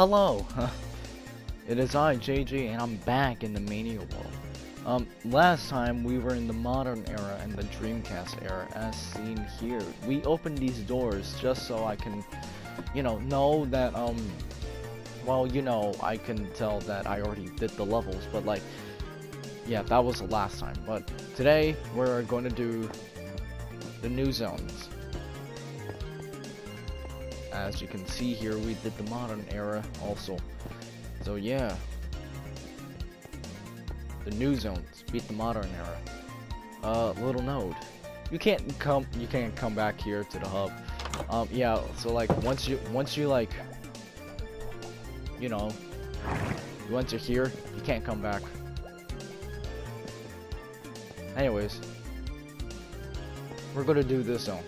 Hello! it is I, Jaygi, and I'm back in the Mania world. Um, last time we were in the modern era and the Dreamcast era, as seen here. We opened these doors just so I can, you know, know that, um, well, you know, I can tell that I already did the levels, but like, yeah, that was the last time. But today, we're going to do the new zones. As you can see here, we did the modern era also. So yeah. The new zones beat the modern era. Uh, little node. You can't come, you can't come back here to the hub. Um, yeah, so like, once you, once you like, you know, once you're here, you can't come back. Anyways, we're gonna do this zone.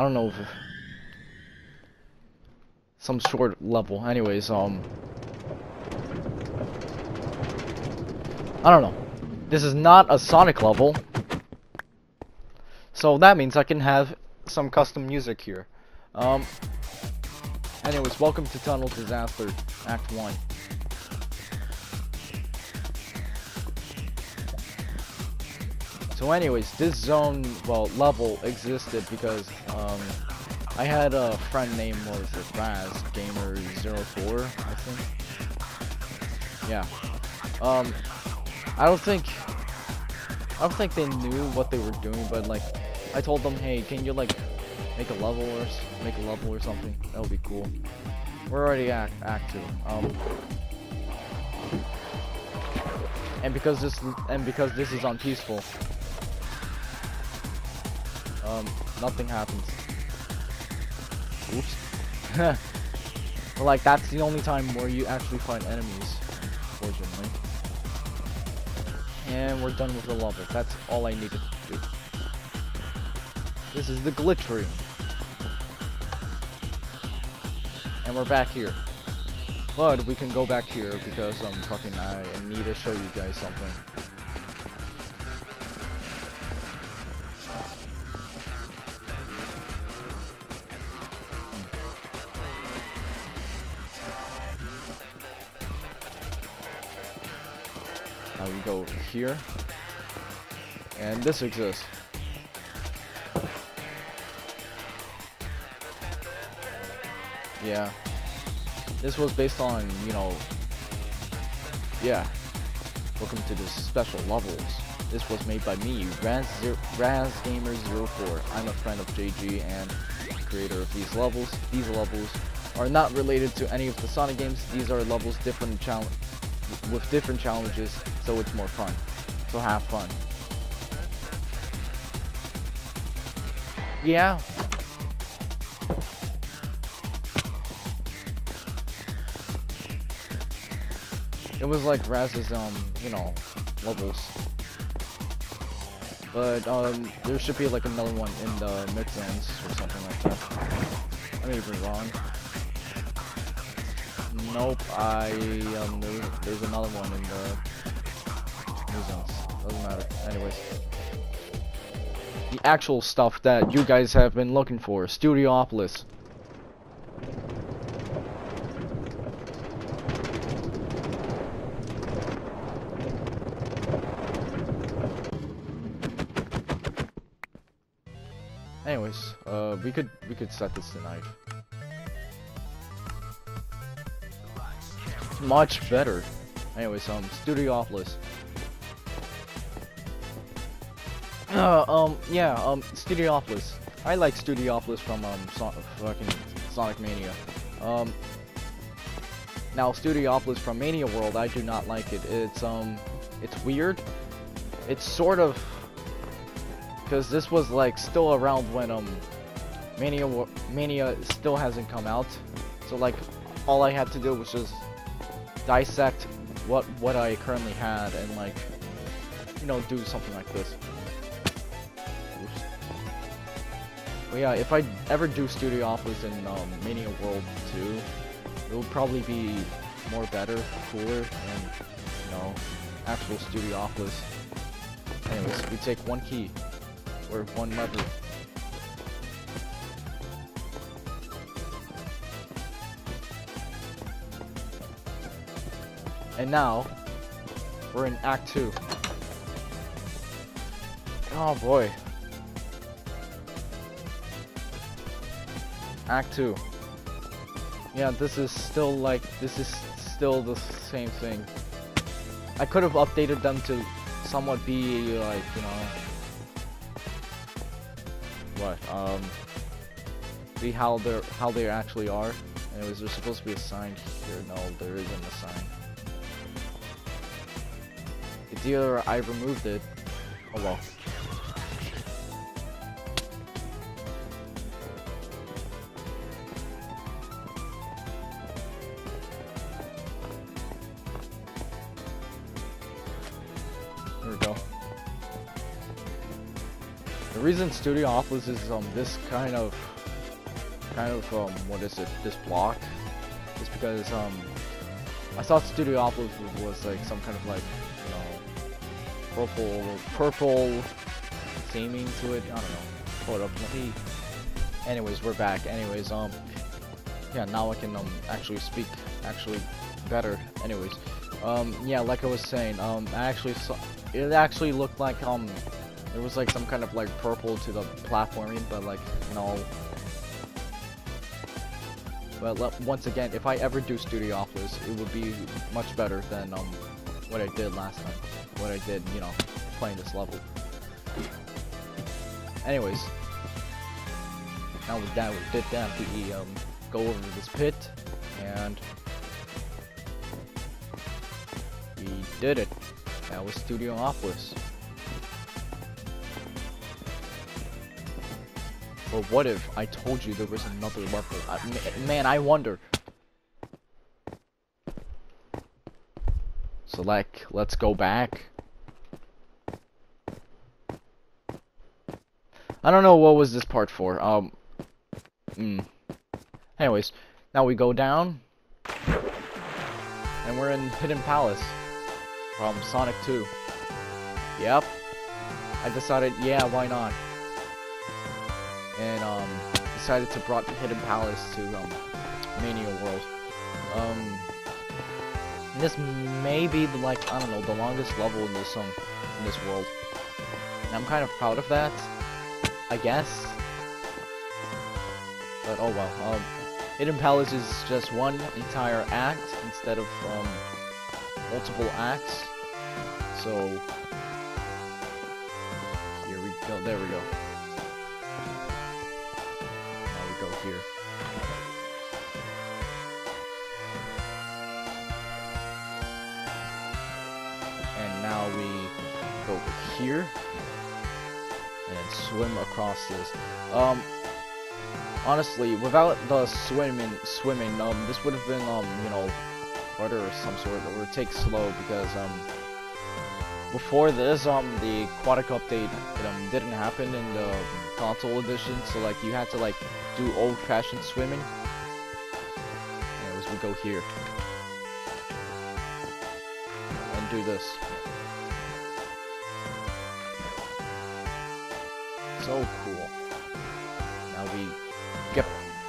I don't know if some short level. Anyways, um, I don't know. This is not a Sonic level, so that means I can have some custom music here. Um, anyways, welcome to Tunnel Disaster Act One. So anyways, this zone, well, level existed because, um, I had a friend named, was it, Raz, Gamer04, I think. Yeah. Um, I don't think, I don't think they knew what they were doing, but like, I told them, hey, can you like, make a level or, make a level or something? That would be cool. We're already act, act two. Um, and because this, and because this is on peaceful, um, nothing happens. Oops. but like, that's the only time where you actually find enemies, fortunately. And we're done with the level. That's all I needed to do. This is the glitch room. And we're back here. But we can go back here because I'm um, fucking I need to show you guys something. Here. And this exists. Yeah. This was based on, you know, yeah. Welcome to this special levels. This was made by me, Raz, Raz Gamer 04. I'm a friend of Jaygi and creator of these levels. These levels are not related to any of the Sonic games. These are levels different with different challenges, so it's more fun. So have fun. Yeah. It was like Raz's, um, you know, levels. But, um, there should be like another one in the mid zones or something like that. I may be wrong. Nope, I, um, there's, there's another one in the Doesn't matter. Anyways. The actual stuff that you guys have been looking for. Studiopolis. Anyways, uh, we could we could set this tonight. much better. Anyways, um, Studiopolis. Uh, um, yeah, um, Studiopolis. I like Studiopolis from, um, so fucking Sonic Mania. Um, now, Studiopolis from Mania World, I do not like it. It's, um, it's weird. It's sort of... Because this was, like, still around when, um, Mania, Mania still hasn't come out. So, like, all I had to do was just dissect what what I currently had and like you know do something like this. But yeah, if I ever do Studiopolis in um, Mania World 2, it would probably be more better, cooler, and, you know, actual Studiopolis. Anyways, we take one key, or one lever. And now, we're in Act 2. Oh boy, Act 2. Yeah, this is still like, this is still the same thing. I could have updated them to somewhat be like, you know, what, um, be how they're, how they actually are. Anyways, there's supposed to be a sign here. No, there isn't a sign. It's either I removed it. Oh well. The reason Studiopolis is um this kind of kind of um what is it? This block is because um I thought Studiopolis was, was like some kind of like you know purple purple theming to it. I don't know. Hold up. Let me anyways we're back. Anyways um yeah now I can um actually speak actually better. Anyways um yeah like I was saying um I actually saw it actually looked like um it was like some kind of like purple to the platforming but like you know but once again, if I ever do Studiopolis, it would be much better than um, what I did last time. What I did, you know, playing this level. Anyways, now with that, we did that, we um, go over this pit, and we did it. That was Studiopolis. But what if I told you there was another level? I, man, I wonder. Select, let's go back. I don't know what was this part for. Um. Hmm. Anyways, now we go down, and we're in Hidden Palace from Sonic 2. Yep. I decided, yeah, why not? And um, decided to brought the Hidden Palace to um, Mania World. Um, this may be the, like I don't know the longest level in this um in this world, and I'm kind of proud of that, I guess. But oh well. Um, Hidden Palace is just one entire act instead of um multiple acts. So here we go. There we go. Here. And now we go here and swim across this. Um, honestly, without the swimming, swimming, um, this would have been, um, you know, harder or some sort, or take slow because, um, before this, um, the aquatic update, it, um, didn't happen and, the console edition, so, like, you had to, like, do old-fashioned swimming. Anyways, we go here. And do this. So cool. Now we get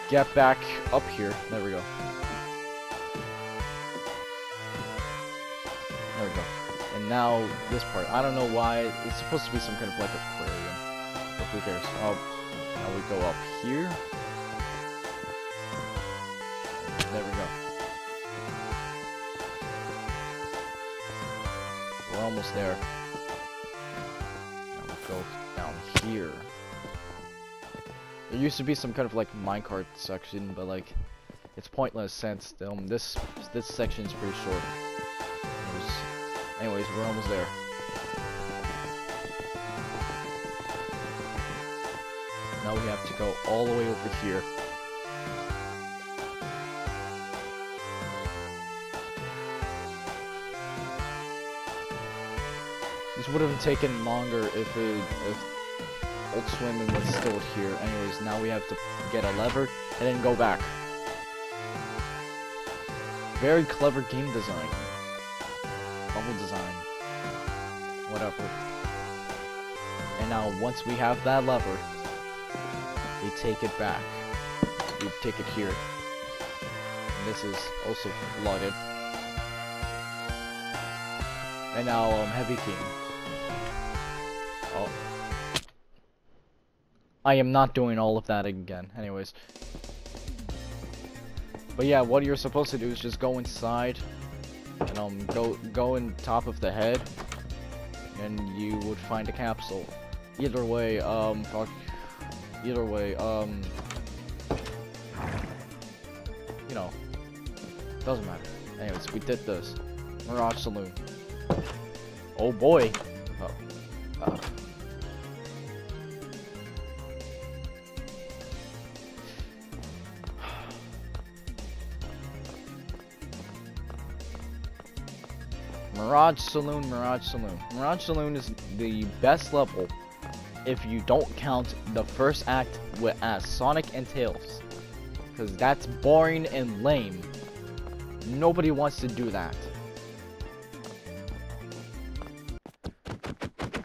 get back up here. There we go. There we go. And now this part. I don't know why. It's supposed to be some kind of like aquarium. Who cares? Now we go up here. There we go. We're almost there. Now we go down here. There used to be some kind of like minecart section, but like it's pointless since um this this section is pretty short. anyways, we're almost there. Now we have to go all the way over here. This would have taken longer if it, if Old Swimming was still here. Anyways, now we have to get a lever and then go back. Very clever game design. Bubble design. Whatever. And now, once we have that lever, we take it back. We take it here. And this is also flooded. And now, um, Heavy King. Oh. I am not doing all of that again. Anyways. But yeah, what you're supposed to do is just go inside and um go go in top of the head and you would find a capsule. Either way, um fuck either way, um you know doesn't matter. Anyways, we did this. Mirage Saloon. Oh boy. Oh. Uh. Mirage Saloon, Mirage Saloon. Mirage Saloon is the best level if you don't count the first act with as Sonic and Tails. Because that's boring and lame. Nobody wants to do that.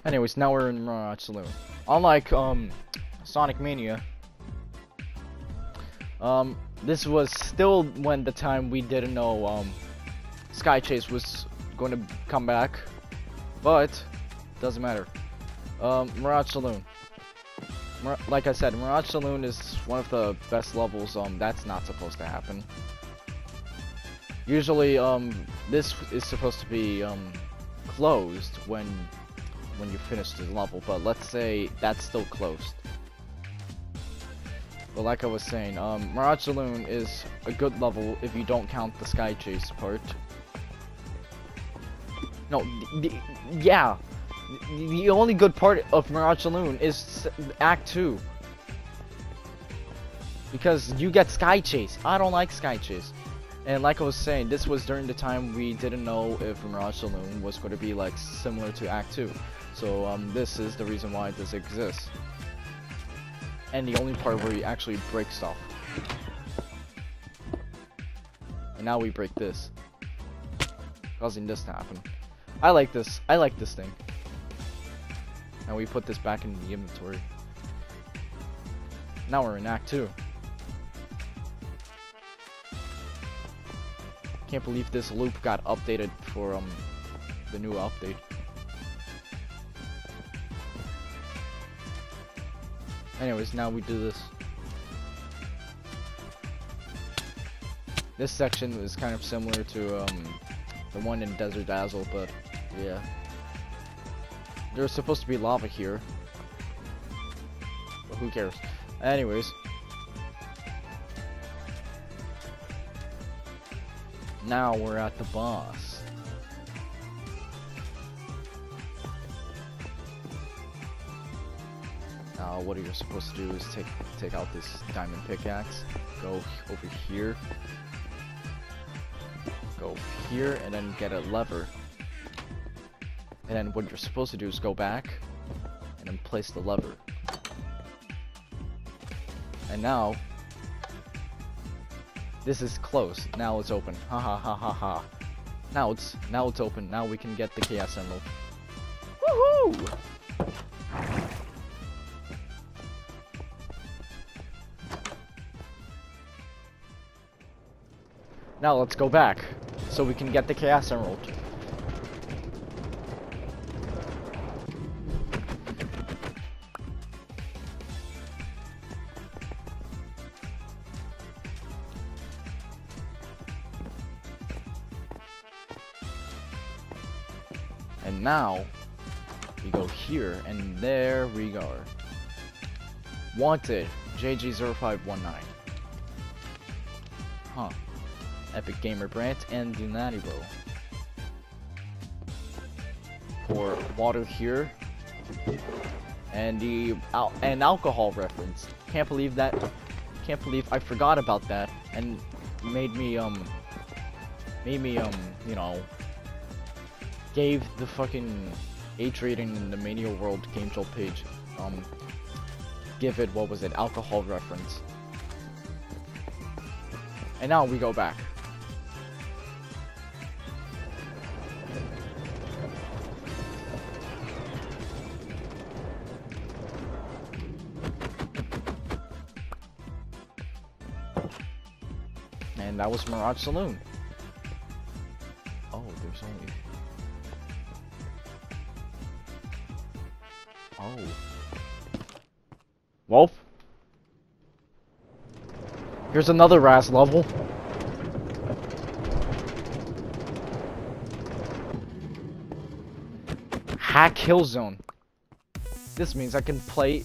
Anyways, now we're in Mirage Saloon. Unlike um, Sonic Mania, um, this was still when the time we didn't know um, Sky Chase was going to come back, but doesn't matter. Um, Mirage Saloon. Mir like I said, Mirage Saloon is one of the best levels. Um, that's not supposed to happen. Usually, um, this is supposed to be um closed when when you finish the level, but let's say that's still closed. But like I was saying, um, Mirage Saloon is a good level if you don't count the Sky Chase part. No, yeah. The, only good part of Mirage Saloon is Act 2. Because you get Sky Chase. I don't like Sky Chase. And like I was saying, this was during the time we didn't know if Mirage Saloon was going to be like similar to Act 2. So um, this is the reason why this exists. And the only part where you actually break stuff. And now we break this. Causing this to happen. I like this. I like this thing. And we put this back in the inventory. Now we're in Act 2. Can't believe this loop got updated for um the new update. Anyways, now we do this. This section is kind of similar to um the one in Desert Dazzle, but yeah. There's supposed to be lava here. But who cares? Anyways. Now we're at the boss. Now what you're supposed to do is take take out this diamond pickaxe, go over here, go here, and then get a lever. Then what you're supposed to do is go back, and then place the lever. And now, this is closed. Now it's open. Ha ha ha ha ha. Now it's now it's open. Now we can get the Chaos Emerald. Woohoo! Now let's go back, so we can get the Chaos Emerald. And now, we go here, and there we go. Wanted, Jaygi0519. Huh. Epic Gamer Brand and Dunativo. For water here. And the al and alcohol reference. Can't believe that. Can't believe I forgot about that and made me um made me um you know gave the fucking H rating in the Mania World Game Jolt page um give it what was it alcohol reference. And now we go back. And that was Mirage Saloon. Oh. Wolf? Here's another Raz level. Hack Hill Zone. This means I can play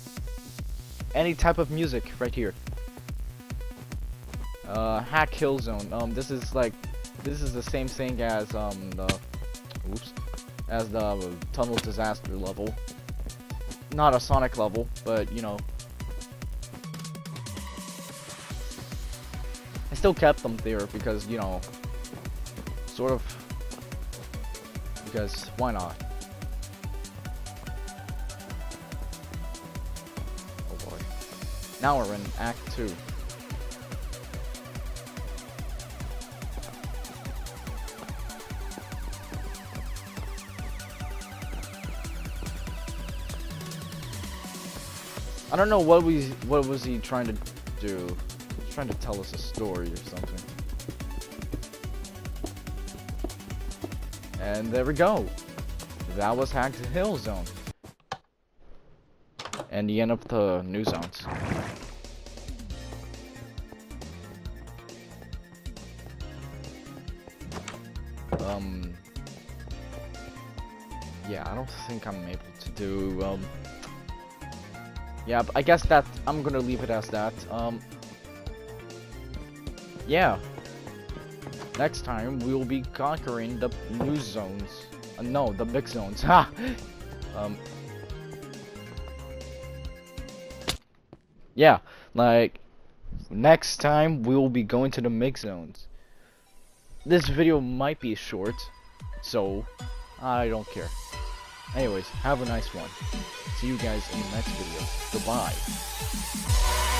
any type of music right here. Uh, Hack Hill Zone. Um, this is like, this is the same thing as um the, oops, as the Tunnel Disaster level. Not a Sonic level, but you know. I still kept them there because you know, sort of, because why not? Oh boy. Now we're in Act 2. I don't know what we what was he trying to do. Trying to tell us a story or something. And there we go. That was Hacked Hill Zone. And the end of the new zones. Um Yeah, I don't think I'm able to do um yeah, I guess that I'm gonna leave it as that. Um, yeah. Next time we will be conquering the new zones. Uh, no, the big zones. Ha. um. Yeah, like next time we will be going to the mix zones. This video might be short, so I don't care. Anyways, have a nice one. See you guys in the next video. Goodbye.